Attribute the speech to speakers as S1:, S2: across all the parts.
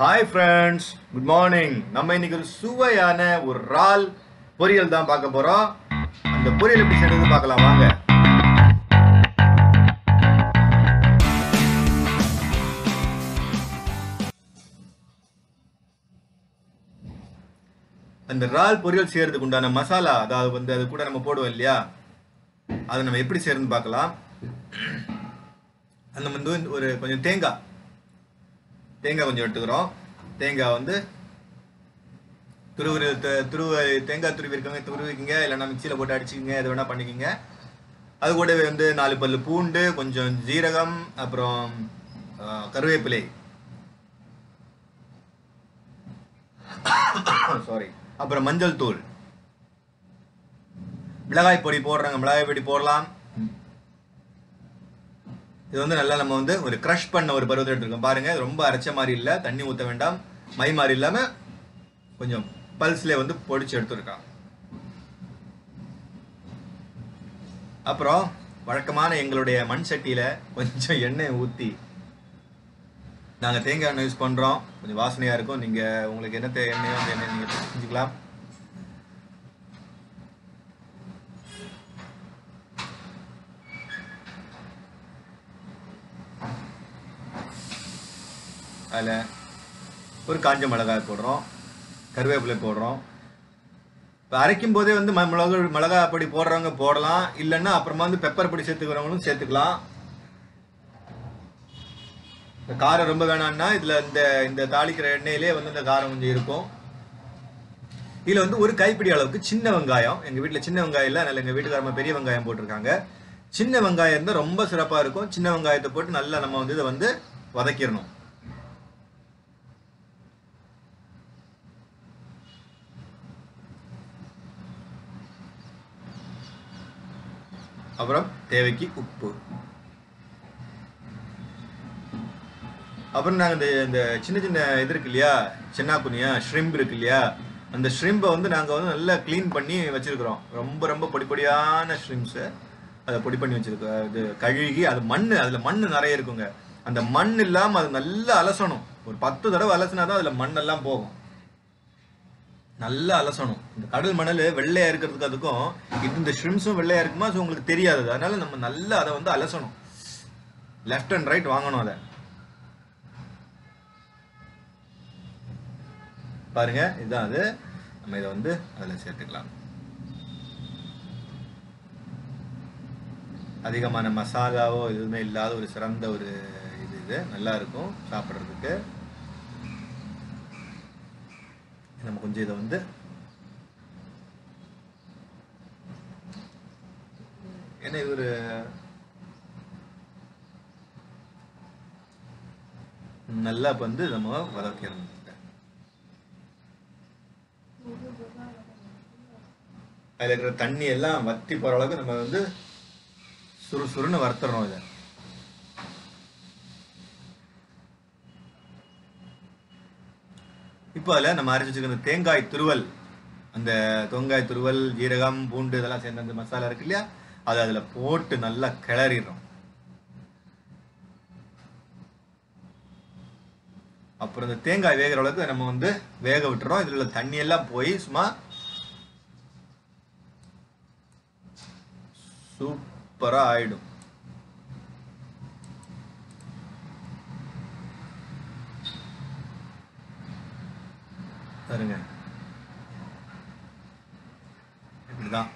S1: Hi friends good morning நம்ம இன்னைக்கு ஒரு சுவையான ஒரு இறால் பொரியல் தான் பார்க்க போறோம். அந்த பொரியல் எப்படி செய்யறது பார்க்கலாம். வாங்க. அந்த இறால் பொரியல் செய்யறதுக்கு உண்டான மசாலா அதாவது வந்து அது கூட நம்ம போடுவோம் இல்லையா? அதை நம்ம எப்படி செய்யறதுன்னு பார்க்கலாம். அந்த வந்து ஒரு கொஞ்சம் தேங்காய் தேங்காய் கொஞ்சம் எடுத்துக்கிறோம். தேங்காய் வந்து துருவு துருவ தேங்காய் துருவி இருக்கவங்க துருவிக்கிங்க. இல்லைன்னா மிக்சியில் போட்டு அடிச்சுக்கிங்க. எது வேணால் பண்ணிக்கிங்க. அது கூடவே வந்து நாலு பல்லு பூண்டு கொஞ்சம் ஜீரகம் அப்புறம் கருவேப்பிலை. சாரி அப்புறம் மஞ்சள் தூள். மிளகாய் பொடி போடுறாங்க. மிளகாய் பொடி போடலாம். இது வந்து நல்லா நம்ம வந்து ஒரு க்ரஷ் பண்ண ஒரு பருவத்தை எடுத்துருக்கோம். பாருங்க ரொம்ப அரைச்ச மாதிரி இல்லை தண்ணி ஊற்ற வேண்டாம் மை மாதிரி இல்லாம கொஞ்சம் பல்ஸ்ல வந்து பொடிச்சு எடுத்துருக்கான். அப்புறம் வழக்கமான எங்களுடைய மண் சட்டியில கொஞ்சம் எண்ணெய் ஊற்றி நாங்கள் தேங்காய் எண்ணெய் யூஸ் பண்ணுறோம் கொஞ்சம் வாசனையாக இருக்கும். நீங்கள் உங்களுக்கு என்ன தே எண்ணெயோ அந்த எண்ணெய் நீங்கள் செஞ்சுக்கலாம் அதில் ஒரு காஞ்ச மிளகாய் போடுறோம் கருவேப்பிலை போடுறோம். இப்போ அரைக்கும் போதே வந்து ம- மிளகு மிளகாய் பொடி போடுறவங்க போடலாம். இல்லைன்னா அப்புறமா வந்து பெப்பர் பொடி சேர்த்துக்கிறவங்களும் சேர்த்துக்கலாம். இந்த காரம் ரொம்ப வேணாம்னா இதில் இந்த இந்த தாளிக்கிற எண்ணெயிலே வந்து இந்த காரம் கொஞ்சம் இருக்கும். இதில் வந்து ஒரு கைப்பிடி அளவுக்கு சின்ன வெங்காயம். எங்கள் வீட்டில் சின்ன வெங்காயம் இல்லை அதனால் எங்கள் வீட்டுக்காரமா பெரிய வெங்காயம் போட்டிருக்காங்க. சின்ன வெங்காயம் இருந்தால் ரொம்ப சிறப்பாக இருக்கும். சின்ன வெங்காயத்தை போட்டு நல்லா நம்ம வந்து இதை வந்து வதக்கிடணும். அப்புறம் தேவைக்கு உப்பு. அப்புறம் நாங்கள் இந்த இந்த சின்ன சின்ன இது இருக்கு இல்லையா? சின்னாக்குனியா ஷ்ரிம்ப் இருக்கு இல்லையா? அந்த ஷ்ரிம்பை வந்து நாங்கள் வந்து நல்லா க்ளீன் பண்ணி வச்சுருக்குறோம். ரொம்ப ரொம்ப பொடிப்பொடியான ஷ்ரிம்ஸு அதை பொடி பண்ணி வச்சுருக்கோம். இது கழுகி அது மண் அதில் மண் நிறைய இருக்குங்க. அந்த மண் இல்லாமல் அது நல்லா அலசணும். ஒரு பத்து தடவை அலசினா தான் அதில் மண்ணெல்லாம் போகும். நல்லா அலசணும். இந்த கடல் மணல் வெள்ளையா இருக்கிறதுக்கு அதுக்கும் இது இந்த ஷ்ரிம்ஸும் வெள்ளையா இருக்குமா ஸோ உங்களுக்கு தெரியாது. அதனால நம்ம நல்லா அதை வந்து அலசணும். லெஃப்ட் அண்ட் ரைட் வாங்கணும் அதை. பாருங்க இதுதான் அது. நம்ம இதை வந்து அதில் சேர்த்துக்கலாம். அதிகமான மசாலாவோ எதுவுமே இல்லாத ஒரு சிறந்த ஒரு இது இது. நல்லா இருக்கும் சாப்பிட்றதுக்கு. நம்ம கொஞ்சம் இதை வந்து ஏன்னா இது ஒரு நல்லா வந்து நம்ம வதக்கிறோம் அதில் இருக்கிற தண்ணி எல்லாம் வத்தி போற அளவுக்கு நம்ம வந்து சுறுசுறுன்னு வறுத்துறோம் இதை. இப்போ நம்ம அரைச்சி வச்சுருக்க அந்த தேங்காய் துருவல் அந்த தேங்காய் துருவல் ஜீரகம் பூண்டு இதெல்லாம் சேர்ந்த அந்த மசாலா இருக்கு இல்லையா? அதை அதில் போட்டு நல்லா கிளறிடுறோம் அப்புறம் இந்த தேங்காய் வேகிற அளவுக்கு நம்ம வந்து வேக விட்டுறோம். இதில் உள்ள தண்ணியெல்லாம் போய் சும்மா சூப்பராக ஆயிடும். பாருங்க. இப்படிதான்.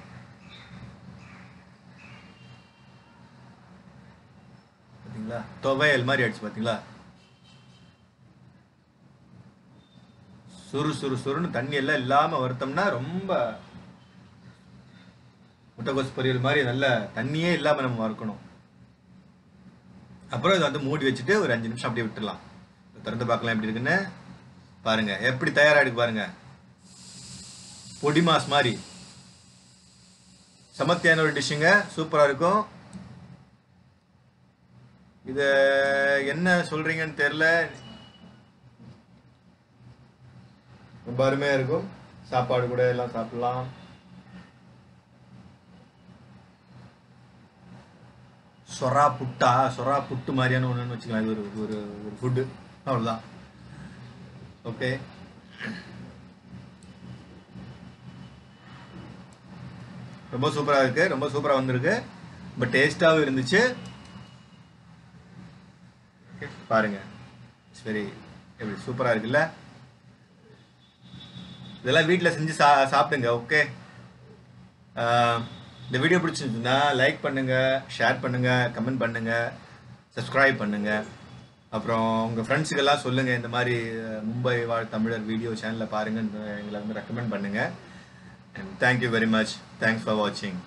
S1: துவையல் மாதிரி ஆயிடுச்சு பாத்தீங்களா? சுறு சுறு சுருன்னு தண்ணி எல்லாம் இல்லாம வருத்தம்னா ரொம்ப முட்டைகோஸ் பொரியல் மாதிரி நல்ல தண்ணியே இல்லாம நம்ம வறுக்கணும். அப்புறம் இதை வந்து மூடி வச்சுட்டு ஒரு அஞ்சு நிமிஷம் அப்படியே விட்டுடலாம். திறந்து பார்க்கலாம் எப்படி இருக்குன்னு. பாருங்க எப்படி தயாராகிடுக்கு பாருங்க. பொடி மாஸ் மாதிரி. சமத்தியான ஒரு டிஷ்ஷுங்க சூப்பரா இருக்கும். இத என்ன சொல்றீங்கன்னு தெரியல ரொம்ப அருமையா இருக்கும். சாப்பாடு கூட எல்லாம் சாப்பிடலாம். சொரா புட்டா சொரா புட்டு மாதிரியான ஒன்றுன்னு வச்சுக்கலாம். இது ஒரு ஒரு ஒரு ஃபுட்டு அவ்வளோதான் ஓகே ரொம்ப சூப்பராக இருக்கு ரொம்ப சூப்பராக வந்திருக்கு. பட் டேஸ்டாகவும் இருந்துச்சு. ஓகே பாருங்க. இட்ஸ் வெரி எப்படி சூப்பராக இருக்குல்ல? இதெல்லாம் வீட்டில் செஞ்சு சா சாப்பிடுங்க ஓகே இந்த வீடியோ பிடிச்சிருந்துச்சுன்னா லைக் பண்ணுங்கள் ஷேர் பண்ணுங்கள் கமெண்ட் பண்ணுங்கள் சப்ஸ்கிரைப் பண்ணுங்கள் அப்புறம் உங்கள் ஃப்ரெண்ட்ஸுக்கெல்லாம் சொல்லுங்கள் இந்த மாதிரி மும்பை வாழ் தமிழர் வீடியோ சேனலை பாருங்கன்னு எங்களை வந்து ரெக்கமெண்ட் பண்ணுங்கள் and thank you very much thanks for வாட்சிங்